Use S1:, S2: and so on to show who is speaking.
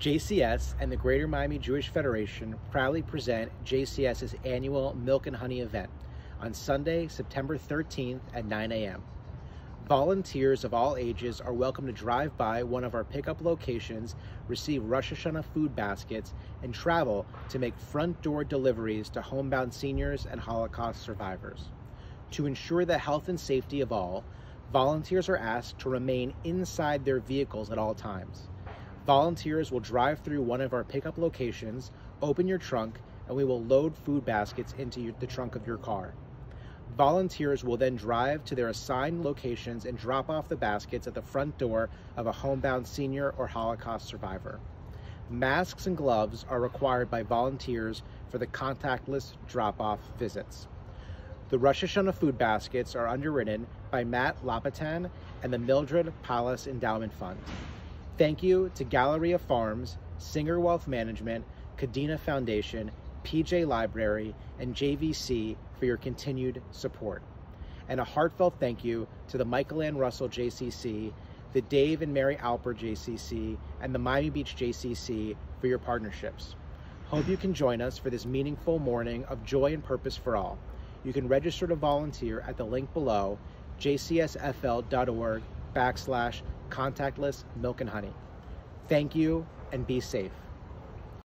S1: JCS and the Greater Miami Jewish Federation proudly present JCS's annual Milk and Honey event on Sunday, September 13th at 9 a.m. Volunteers of all ages are welcome to drive by one of our pickup locations, receive Rosh Hashanah food baskets, and travel to make front door deliveries to homebound seniors and Holocaust survivors. To ensure the health and safety of all, volunteers are asked to remain inside their vehicles at all times. Volunteers will drive through one of our pickup locations, open your trunk, and we will load food baskets into the trunk of your car. Volunteers will then drive to their assigned locations and drop off the baskets at the front door of a homebound senior or Holocaust survivor. Masks and gloves are required by volunteers for the contactless drop-off visits. The Rosh Hashanah food baskets are underwritten by Matt Lapatan and the Mildred Palace Endowment Fund. Thank you to Galleria Farms, Singer Wealth Management, Kadena Foundation, PJ Library, and JVC for your continued support. And a heartfelt thank you to the Michael Ann Russell JCC, the Dave and Mary Alper JCC, and the Miami Beach JCC for your partnerships. Hope you can join us for this meaningful morning of joy and purpose for all. You can register to volunteer at the link below, jcsfl.org backslash contactless milk and honey. Thank you and be safe.